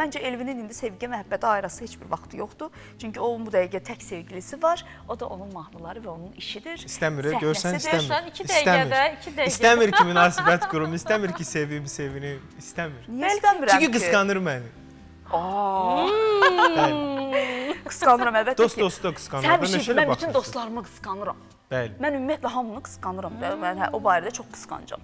Məncə Elvinin indi sevgi, məhəbbətə ayrısı heç bir vaxtı yoxdur. Çünki o bu dəqiqə tək sevgilisi var. O da onun mahnıları və onun işidir. İstəmir, görsən Səhnəsidir. istəmir. Görsən, iki dəqiqədə, iki dəqiqədə. İstəmir ki, münasibət qurum, istəmir ki, sevim, sevinim, istəmir. Niyə istəmirəm Çünki ki? qısqanır məni. Aa, Bəli. qısqanıram əlbəttə Dost ki. dostu qısqanır. Sən bir Da şey, neçə mən ilə bütün baxırsan? dostlarımı qısqanıram. Bəli. Mən ümumiyyətlə hamını qısqanıram da. Mən hə, o barədə çox qısqancam.